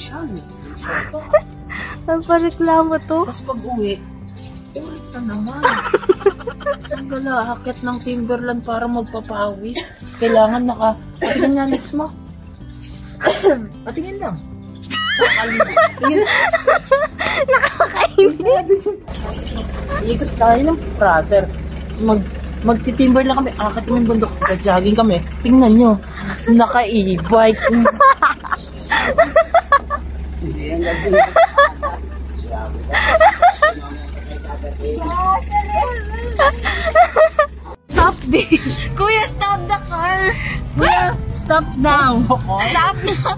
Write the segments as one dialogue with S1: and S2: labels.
S1: Social.
S2: Ang pareklamo to.
S1: Tapos pag uwi, ulit na naman. Saan ka lahakit ng Timberland para magpapawis? Kailangan naka... Patingin nga next mo. Patingin lang. Tingin.
S2: Nakakainis.
S1: Ikot tayo ng brother. Mag magtitimber lang kami. Akit kami yung bundok. Jogging kami. Tingnan nyo. Naka-e-bike.
S3: Hindi yan. Grabe ka.
S2: Stop this. Kuya, stop the car. Kuya, stop now. Stop now.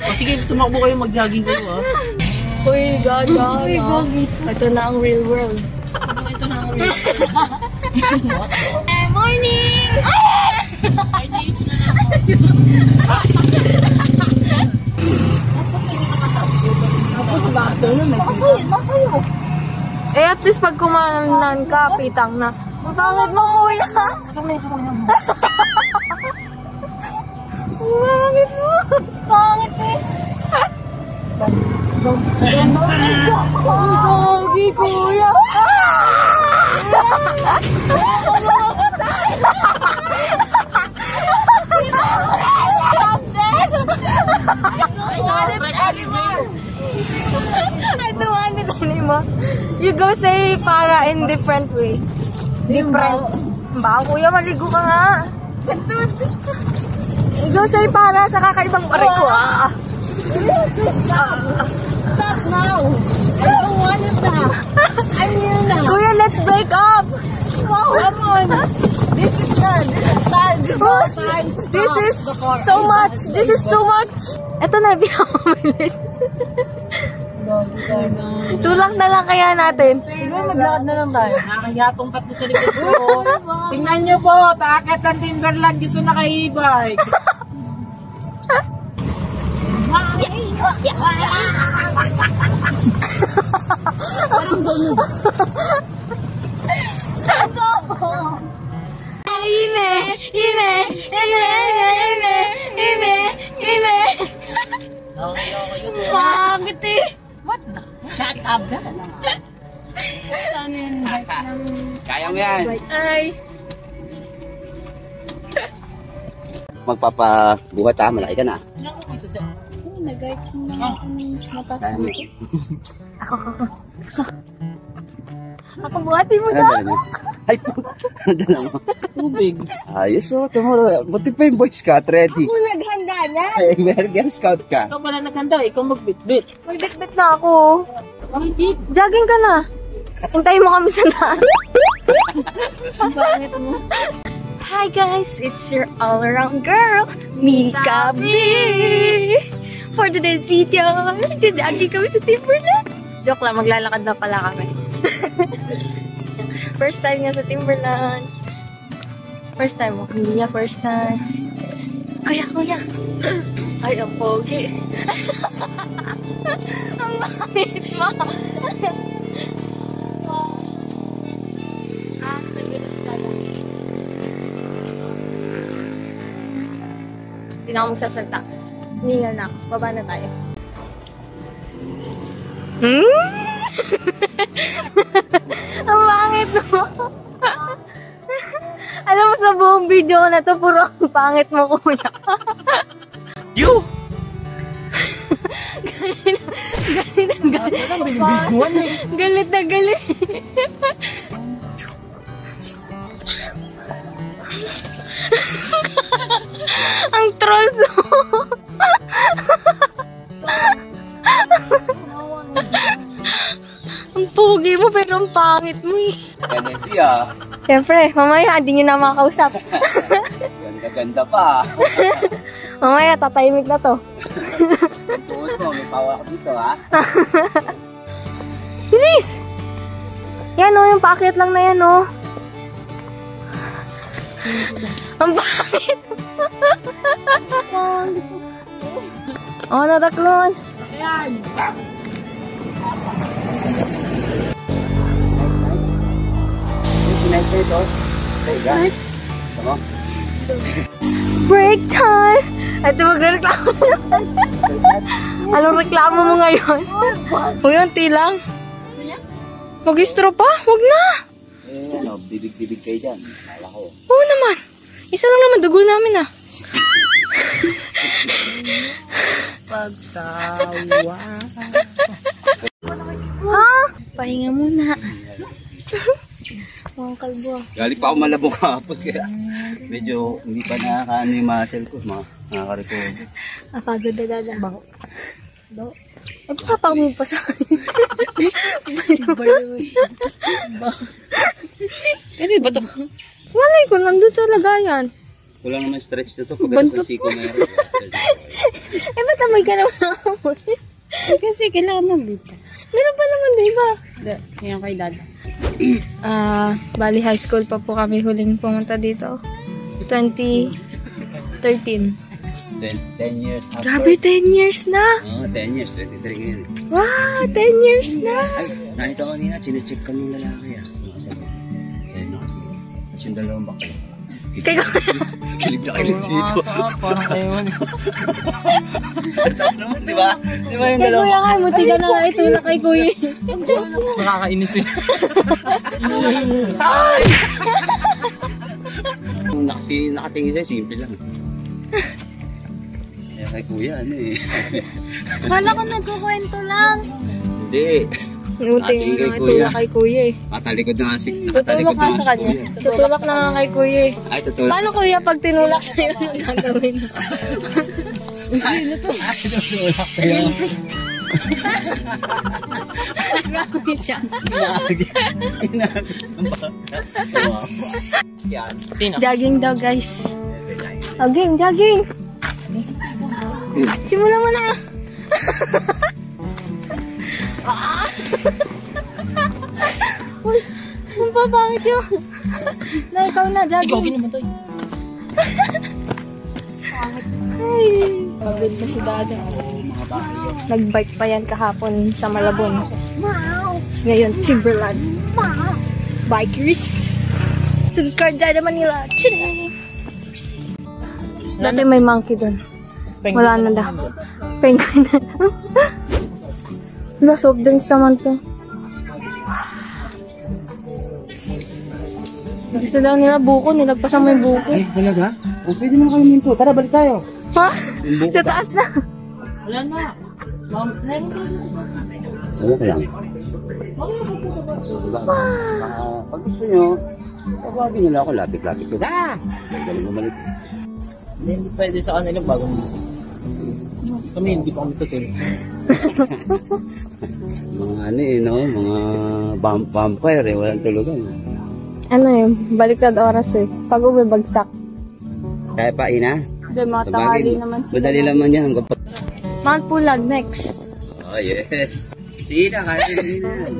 S1: O sige, tumakbo kayo. Mag-jogging kayo ah.
S2: Uy, gaga. no? Ito na ang real world.
S1: Ito na ang real.
S2: Eh, morning! Eh, at least pag kumanan ka, pitang na. Ang pangit mo, kuya! Ang pangit mo! Pangit eh! Gagi, kuya! I don't want it anymore. You go say para in different way. Different. Ba, kuya, maligo ka nga. You go say para sa kakaibang aray ko. Ah.
S4: Stop now! I don't want it now! I'm here now!
S2: Kuya, let's break up.
S4: Come on! This is done! This is! This is time!
S2: This is so much. This is too much. Ito na, pinakamalis. Tulak na lang kaya natin.
S4: Siguro maglakad na lang tayo.
S1: Nakakayatong tatlo sa likod ko. Tingnan nyo po, takit ng Timberland gusto naka-e-bike.
S2: Ime! Ime! Ime! Ime! Ime! Ime!
S1: Okay, okay.
S2: Bakit eh?
S1: Shut up dyan.
S3: Kaya mo yan.
S2: Ay.
S3: Magpapabuhat ha, malaki ka na.
S2: Nag-guide na matas
S3: Kaya mo.
S2: Ako buhati mo
S3: Ano
S2: na.
S3: mo? Ay, po. Ano mo?
S1: Tubig.
S3: Ayos oh, tumuro. Buti pa yung Boy Scout, ready.
S2: Ako naghanda na.
S3: Ay, American Scout ka.
S1: Ikaw pala naghanda, ikaw magbitbit.
S2: Magbitbit na ako. Jogging ka na. Hintayin mo kami sa daan. Hi guys, it's your all-around girl, Mika B. For today's video, dadagi kami sa Timberland. Joke lang, maglalakad na pala kami. first time niya sa Timberland. First time mo? Hindi niya first time. Kuya, kuya. Ay, ang pogi. ang bakit mo. ah, nandun na si Dada. Hindi na ako magsasalta. Hiningal na. Baba na tayo. Hmm? ang pangit mo. Alam mo sa buong video na to, puro ang pangit mo kuya.
S1: You!
S2: galit, galit, galit. galit na galit. ang trolls mo. ang pogi mo pero ang pangit mo eh.
S3: Energy ah.
S2: Siyempre, mamaya hindi nyo na makakausap.
S3: Ganda-ganda pa.
S2: mamaya tatahimik na to.
S3: Tuhod mo, may ko dito ha.
S2: Bilis! Yan o, yung packet lang na yan o. Ang pangit. oh, nataklon.
S3: Sinight ko ito. Teka. Tama?
S2: Break time! Ito magreklamo. Anong reklamo mo ngayon? Uy, unti lang. Mag-istro pa? Huwag na.
S3: Eh, ano, bibig-bibig kayo dyan. Kala ko.
S2: Oo naman. Isa lang naman, dugo namin ah.
S1: Pagtawa.
S2: Mga kalbo.
S3: Galing pa ako malabong kahapon kaya medyo hindi pa nakakaano yung muscle ko. Mga nakaka-recover.
S2: Napagod na dada. Bako. Do. Ay, baka pa mo pa sa akin.
S1: Ano ba ito?
S2: Malay ko, nandun sa lagayan.
S3: Kulang naman stretch na to. Pag
S2: Bantot
S3: sa siko na yun.
S2: Eh, ba't amoy ka naman ako?
S1: Kasi kailangan mabita.
S2: Meron pa naman, di ba?
S1: Yan kay dad.
S2: Ah, bali high school pa po kami huling pumunta dito. 2013.
S3: 10, 10 years after.
S2: Grabe, 10 years na!
S3: Oo, 10 years. 23 ngayon.
S2: Wow, 10 years na!
S3: Ay, nakita ko kanina, chinecheck kami ng lalaki ah. No. Tapos yung dalawang bakla.
S2: Kaya
S3: Kilig na kilig dito.
S1: Parang ewan.
S3: Naman, di ba? Di ba yung
S2: Kay
S3: dalawang
S2: kuya nga, muti ka na nga ito na kay kuya.
S1: Nakakainis eh.
S3: Nung nakasi, nakatingin sa'yo, simple lang. Kaya kay kuya, ano eh.
S2: Kala ko nagkukwento lang.
S3: Hindi.
S2: Muti
S3: Ating kay
S2: nga
S3: kuya.
S2: itulak kay kuya eh.
S3: Matalikod na nga si...
S2: Tutulak
S3: nakatalikod na nga
S2: sa
S3: si
S2: kanya.
S3: kuya.
S2: Tutulak na nga kay kuya eh.
S3: Ay, tutulak.
S2: Paano kuya pag tinulak sa'yo ano gagawin mo? Grabe siya.
S3: Yan.
S2: Jogging daw guys. Jogging, jogging. Simulan mo na. Ah. Uy, ang papangit yun. Na, ikaw na, jogging.
S1: naman to.
S2: Ay, pagod na si Dada. Nagbike pa yan kahapon sa Malabon. Ngayon, Timberland. Bikers. Subscribe Dada Manila. Ching! Dati may monkey doon. Wala na daw. Penguin na lang. Wala, soft drinks naman to. Gusto daw nila buko, nilagpasan mo yung buko.
S3: Ay, talaga? O, pwede naman kami minto. Tara, balik tayo.
S2: Ha? Sa taas na.
S1: Wala na. Ma'am,
S3: ko lang. Ah, pag gusto nyo, tawagin nyo lang ako, lapit-lapit ko. Ah! Galing bumalik.
S1: Hindi hindi pwede sa kanila bagong music. Kami hindi pa kami tutulog.
S3: Mga ano eh, no? Mga vamp vampire eh, walang tulugan.
S2: Ano yun, baliktad oras eh. Pag uwi, bagsak.
S3: Kaya pa, ina?
S2: Hindi, mga tanghali naman.
S3: Madali naman yan. hanggang pa-
S2: Mount Pulag, next.
S3: Oh, yes. Si Ina, kaya din yan.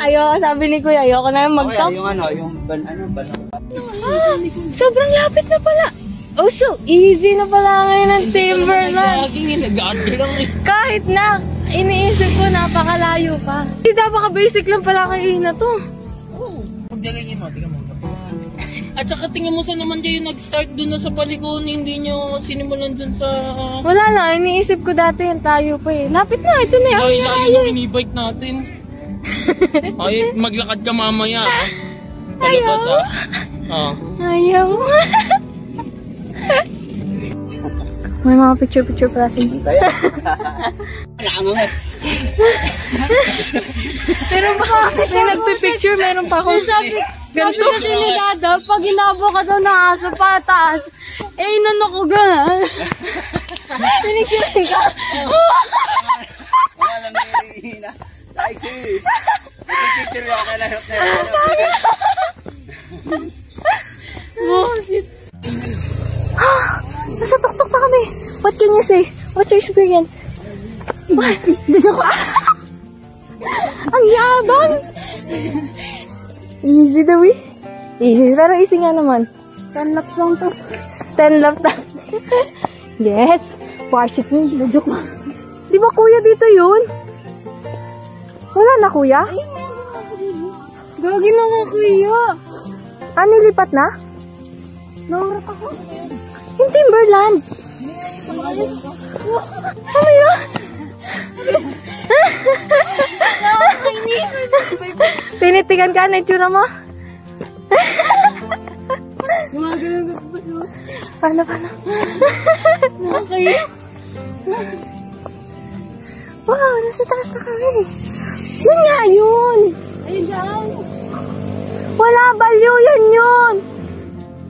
S2: Ayoko, sabi ni Kuya, ayoko na yung
S3: Okay,
S2: mag-top.
S3: yung ano, yung ban, ano, ban,
S2: Sobrang lapit na pala. Oh, so easy na pala ngayon ng Timberland.
S1: Laging inagad lang eh.
S2: Kahit na, iniisip ko napakalayo pa. Hindi, napaka-basic lang pala kay Ina to.
S1: Oo. Pagdalingin mo, tingnan mo. At saka tingnan mo saan naman kayo nag-start dun na sa palikon, hindi nyo sinimulan dun sa...
S2: Wala na, iniisip ko dati yung tayo pa eh. Lapit na, ito na yung
S1: Ay, layo ng inibike natin. Ay, maglakad ka mamaya. ah. Palabas ah. Ah.
S2: Ayaw. May mga picture-picture pala sa Pero baka may nagpipicture, meron pa ako. Sabi, sabi kasi ni Dada, pag inabo ka daw ng aso pataas, eh inano ko gano'n. Pinicture ka.
S3: Wala lang ni Ina. Taxi. Picture yung kailan hirap na yun.
S2: Nasa tuktok na kami. What can you say? What's your experience? Diyan ko. Ang yabang! Easy daw eh. Easy. Pero easy nga naman. 10 laps lang to. 10 laps lang. yes. Varsity. Joke lang. Di ba kuya dito yun? Wala na kuya? Gagi na nga kuya. Ah, nilipat na? Nangarap ako. Yung Timberland. Ano yun? Tinitigan ka na itsura mo? paano, paano? wow, nasa taas na kami. Yun nga yun.
S4: Ayun daw.
S2: Wala, balyo. Yan yun.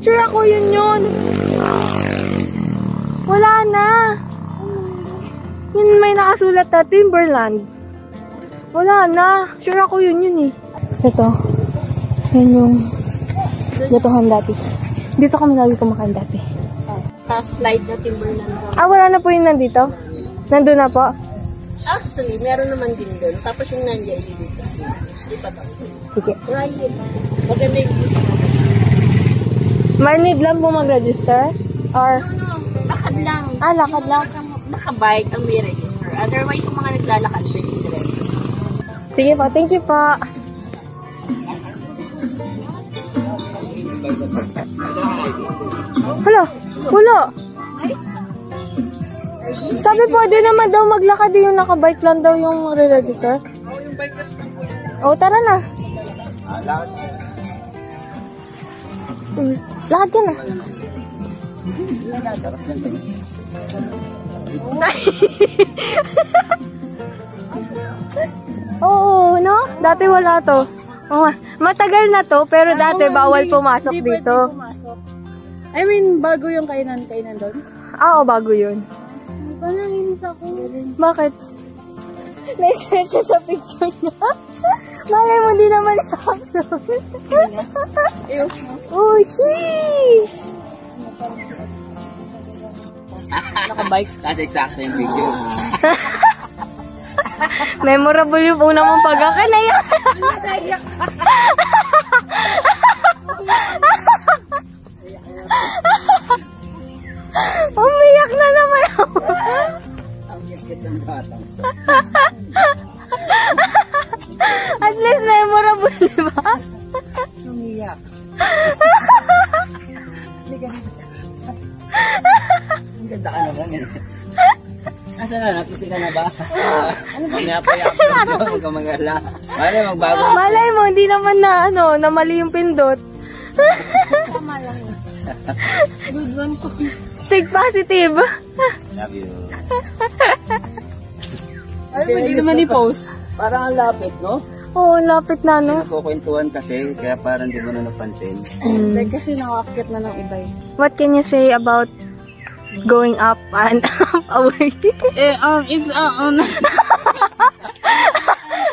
S2: Sure ako yun yun. Wala na. Yun may nakasulat na Timberland. Wala na. Sure ako yun yun eh. Ito. Yan yung gatohan dati. Dito kami lagi kumakain dati.
S4: Tapos slide na Timberland.
S2: Ah, wala na po yung nandito? Nandun na po?
S4: Actually, meron naman din doon. Tapos yung nandiyan dito. Di pa to.
S2: Sige.
S4: Maganda yung view.
S2: May need lang po mag-register? Or,
S4: Ano, lakad lang.
S2: ah, lakad lang.
S4: Naka- Nakabike ang may register. Otherwise, yung mga naglalakad, pwede diretso.
S2: Sige po, thank you po. Hala, wala. Sabi po, di naman daw maglakad yung nakabike lang daw yung re-register. Oh, tara na. Hmm, Lakad ka na. Oo, no? Dati wala to. Matagal na to, pero dati bawal pumasok dito.
S4: I mean, bago yung kainan-kainan doon.
S2: Ah, oo, bago yun.
S4: Parang inis ako.
S2: Bakit? Na-search siya sa picture niya. Malay mo, di naman upload. oh, sheesh!
S3: Nakabike. Kasi eksakto yung video.
S2: Memorable yung una mong pagkaka na yan. Umiyak na naman ako. At least memorable, di ba?
S3: Umiyak. Ang ganda ka naman eh. Asa na? Naputi ka na ba? Ano ba? Napayak ka. Huwag ka mag-ala. Wala, magbago.
S2: Malay mo, hindi naman na, ano, na mali yung pindot.
S4: Good one ko.
S2: Sig positive.
S3: Love you.
S4: Ay, pwede naman i-post.
S3: Parang ang lapit, no?
S2: Oo, lapit na, no?
S3: Nagkukwentuhan kasi, kaya parang di mo na napansin.
S4: Like, kasi nakakakit na ng iba eh.
S2: What can you say about going up and up away?
S4: Eh, um, it's, uh, um,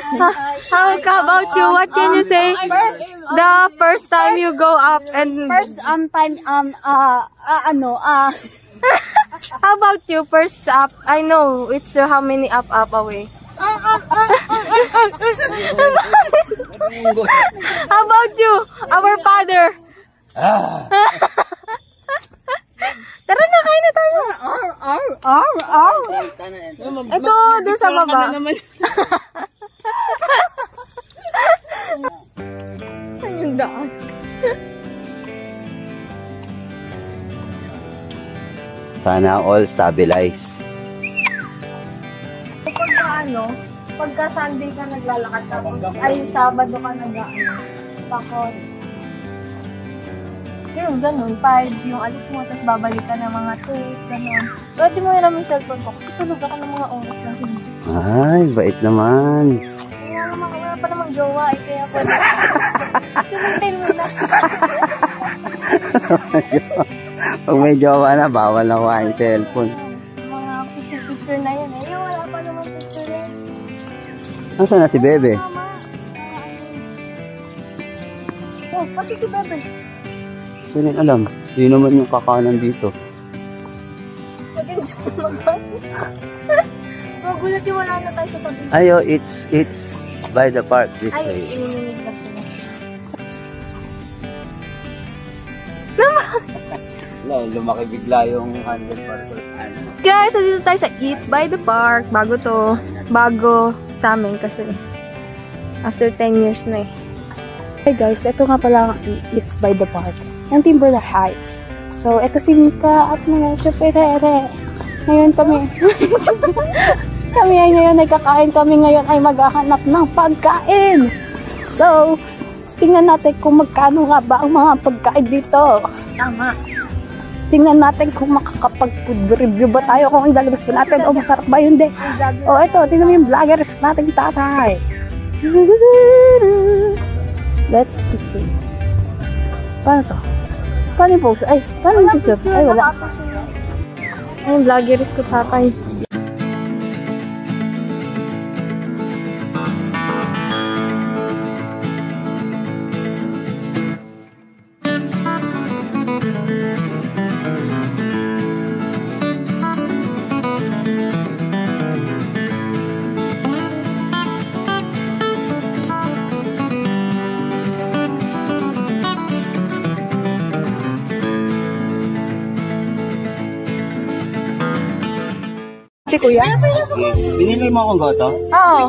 S2: How how about you? What can you say? The first time you go up and
S4: first, um, time, um, uh, uh ano, uh,
S2: how about you? First up, I know it's uh, how many up up away. How about you? Our father. Na, tayo.
S4: ar, ar, ar, ar.
S2: Ito, doon sa baba. Saan yung daan?
S3: Sana all stabilize.
S2: Pagka ano, pagka Sunday ka naglalakad tapos, ay Sabado ka nag Pakon. Yung ganun, 5 yung alis mo, tapos babalik ka ng mga 6, ganun. Pwede mo naman yung cellphone ko, kasi tulog ako ng mga oras lang.
S3: Ay, bait naman.
S2: Kaya naman, wala pa namang jowa, eh, kaya pwede. Tumitin mo na.
S3: Pag may jowa na, bawal na kuhain cellphone.
S2: Mga picture-picture na yun, eh. Yung wala pa naman picture eh.
S3: Nasaan na si Bebe?
S2: Mama. Oh, pati si Bebe.
S3: Hindi rin alam. Yun naman yung kakanan dito.
S2: Magulat yung wala na tayo sa tabi.
S3: Ayo, it's, it's by the park this
S2: Ay,
S3: way.
S2: sila.
S3: No, lumaki bigla yung handle park. Ano?
S2: Guys, so dito tayo sa Eats by the Park. Bago to. Bago sa amin kasi after 10 years na eh.
S4: Hey guys, ito nga pala ang Eats by the Park. Yung Timberland Heights. So, ito si Mika at mga syuperere. Ngayon kami, kami ay ngayon ay kakain kami ngayon ay maghahanap ng pagkain. So, tingnan natin kung magkano nga ba ang mga pagkain dito.
S2: Tama.
S4: Tingnan natin kung makakapag-food review ba tayo kung ilalabas ba natin o masarap ba yun din. O eto, tingnan mo yung vloggers nating tatay. Let's see. Paano to? Paano yung? Ay, paano yung picture? Ay, wala. Ay, yung vloggers ko tatay. Kuya?
S3: Binili mo akong goto?
S4: Oo.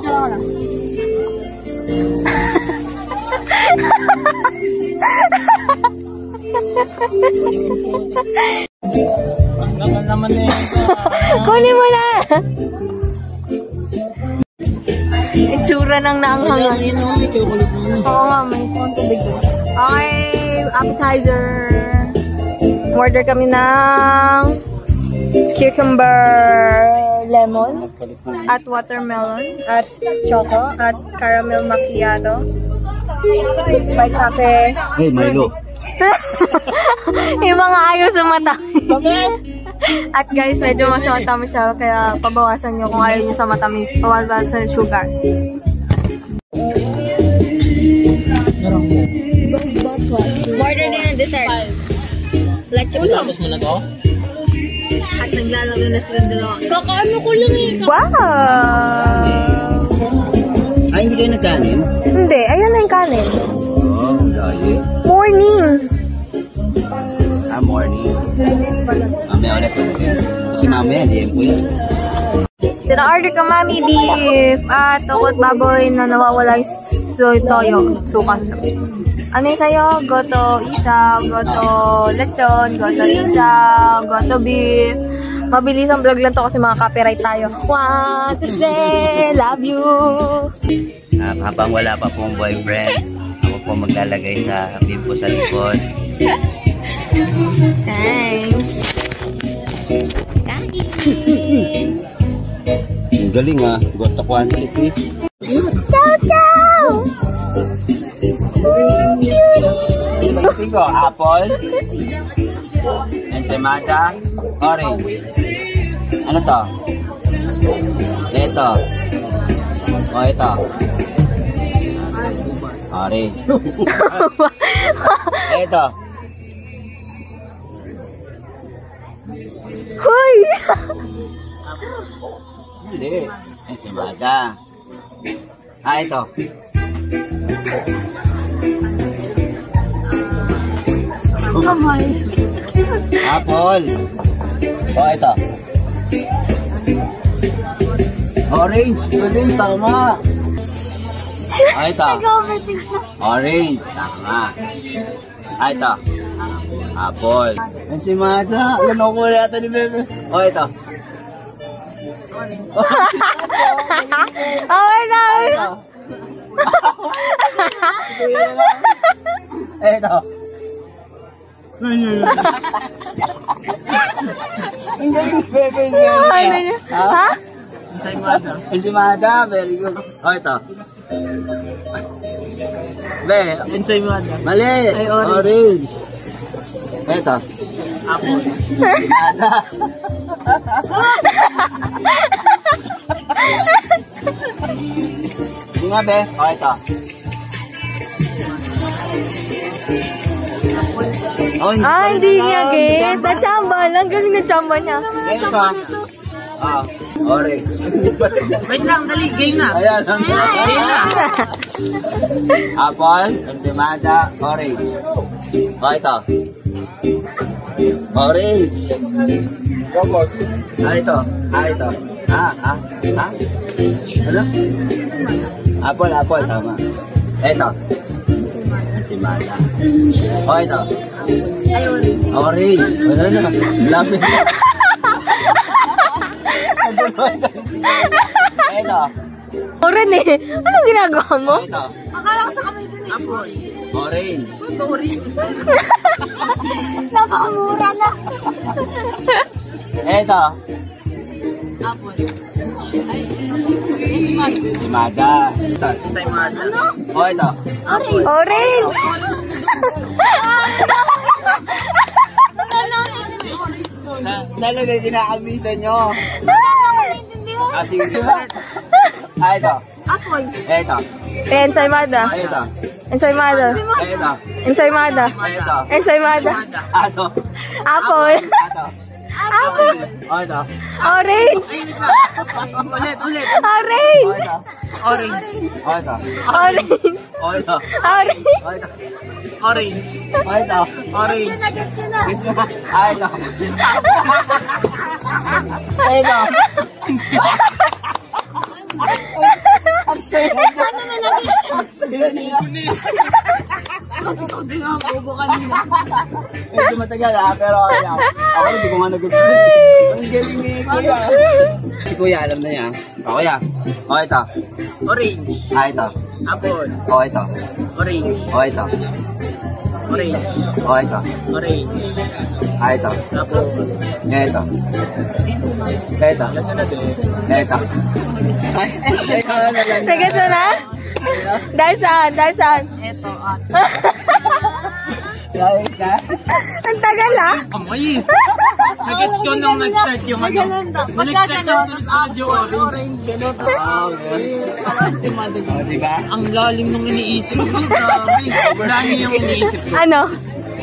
S3: Naman naman eh.
S2: Kunin mo na! Itsura ng naanghangan. Oo nga, may konti bigyan. Okay, appetizer. Order kami ng cucumber lemon at watermelon at choco at caramel macchiato. May kape.
S3: Hey, Milo.
S2: Yung mga ayaw sa mata. At guys, medyo mas matamis siya, kaya pabawasan nyo kung ayaw nyo sa matamis. Pawasan sa sugar. Order din ng dessert. Leche plan.
S3: Tapos mo na to?
S2: At naglalaro na sila dalawa. Kakaano ko lang eh.
S4: Wow!
S3: Ay, hindi kayo nagkanin?
S2: Hindi, ayan na yung kanin.
S3: Oo, oh, dahil.
S2: Morning.
S3: Ah, morning. Mamaya ulit ulit yan. Kasi mamaya, hindi yan po yan.
S2: Sina-order ka mami beef at tukot baboy na nawawala yung soy toyo. Sukan sa Ano yung sa'yo? Goto isaw, goto lechon, goto isaw, goto beef. Mabilis ang vlog lang to kasi mga copyright tayo. Want to say love you.
S3: Ah, habang wala pa pong boyfriend, ako po maglalagay sa bimpo sa likod.
S2: Thanks. Kain.
S3: Ang galing ah, got the quantity. Pico, apple, ensaymada, orange. Ano to? Ito. O, ito. Orange. ito.
S2: Hoy!
S3: Hindi. Ensaymada. Ah, ito.
S2: Kamay.
S3: Apple. O, ito. Orange. Orange, tama. O, ito. Orange. Tama. Ah, ito. Apple. Ensaymada. Ano ko na yata ni Bebe. O, ito.
S2: Okay na.
S3: Ito. Ito. Ang galing ni Bebe. ang galing
S2: Ano
S3: niya.
S2: niya?
S3: Ha?
S2: Ha?
S3: Ensaymada, very good. O, ito. Be,
S1: Ensaymada.
S3: mali.
S1: Ay, orange.
S3: orange. Ito.
S1: Apple.
S3: Ensaymada. Hindi nga, be. O, ito. Oh,
S2: Ah, hindi niya get. Na-chamba lang. Galing na chamba niya.
S3: Ah. Hindi pa rin.
S1: Wait lang, dali. Game na.
S3: Ayan.
S1: Game na.
S3: Apple, ensaymada, orange. O, ito. Orange. Focus. Ah, ito. Ah, ito. Ah, ah, ah. Ano? Apple, apple, tama. Ito. Ensaymada. O, ito. Orange. Wala na. Lapit na. Ito.
S2: Oren eh. Anong ginagawa mo?
S3: Ito.
S1: Apple.
S3: Orange.
S2: Napakamura na.
S3: Eto. Limada. Ito. O, ito.
S2: Orange!
S3: Na, talaga kinakabisa nyo. Ah, sige. Ah, ito. Ito.
S2: Ensaymada.
S3: Ito.
S2: Ensaymada.
S3: Ito.
S2: Ensaymada.
S3: Ito.
S2: Ensaymada.
S3: Ah, ito.
S2: Apple.
S3: Ito.
S2: Apple.
S3: O, ito.
S2: Orange.
S1: Ulit, ulit.
S3: O,
S2: Orange.
S3: ito.
S1: Orange.
S3: O, ito.
S2: Orange.
S3: O, ito.
S2: Orange.
S3: O, ito.
S1: Orange.
S3: O, ito.
S1: Orange.
S3: Ah, ito. Ito. Ang saya niya. Ang saya niya.
S1: Hindi nga, bobo kanina.
S3: Medyo matagal ha, pero okay lang. Ako hindi ko nga nagustuhan. Ang galing ni Kuya. Si Kuya alam na niya. O Kuya. O ito.
S1: Orange.
S3: Ah, ito.
S1: Apple.
S3: O ito.
S1: Orange.
S3: O ito.
S1: Orange.
S3: O ito.
S1: Orange.
S3: Ah, ito.
S1: Apple.
S3: Ito. Ito. Ito. Ay, ito na lang.
S2: Nagas mo na? Dahil saan? Dahil saan?
S1: Eto at
S3: Dahil ka.
S2: Ang tagal ah.
S1: Amoy! Nag-gets ko nung nag-start yung ano. Nung nag-start yung sunod-sunod yung orange. Ganun.
S3: Oh, good.
S1: Si Mother.
S3: O, diba?
S1: Ang lalim nung iniisip ko. Grabe. Wala niyo yung iniisip ko.
S2: Ano?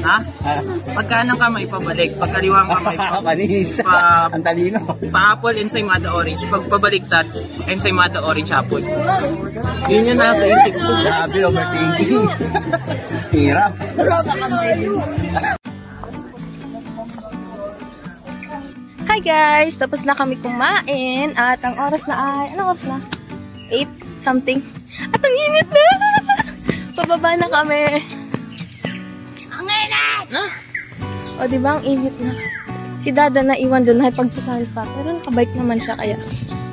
S1: Ha?
S3: Ah,
S1: Pagkanang kamay, pabalik. Pagkaliwang kamay, pa,
S3: Panis.
S1: Pa-
S3: Ang talino.
S1: pa-apple, ensaymada orange. Pag pabaliktad, ensaymada orange apple. Yun yung nasa isip ko.
S3: Grabe, overthinking. Hirap.
S2: Hi guys! Tapos na kami kumain at ang oras na ay, anong oras na? 8 something. At ang init na! Pababa na kami. Ah. O diba, ang init na. Si Dada na iwan doon, nakipagsusali pa. Pero nakabike naman siya, kaya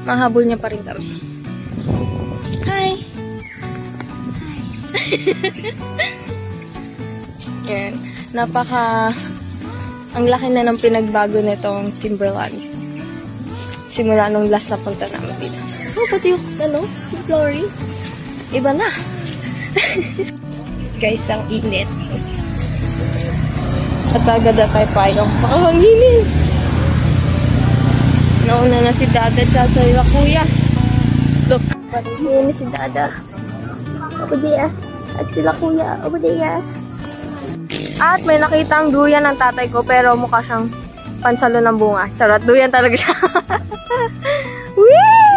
S2: mahabol niya pa rin kami. Hi! Yan. Napaka... Ang laki na ng pinagbago nitong Timberland. Simula nung last na punta namin dito. Oh, pati yung, ano, glory. Iba na. Guys, ang init. At agad na tayo payong. Makahanginin. Nauna na si Dada tsaka sa iba kuya. Look. Na si Dada. Obudiya. At sila kuya. Obudiya. At may nakita ang duyan ng tatay ko pero mukha siyang pansalo ng bunga. Charot, duyan talaga siya. Whee!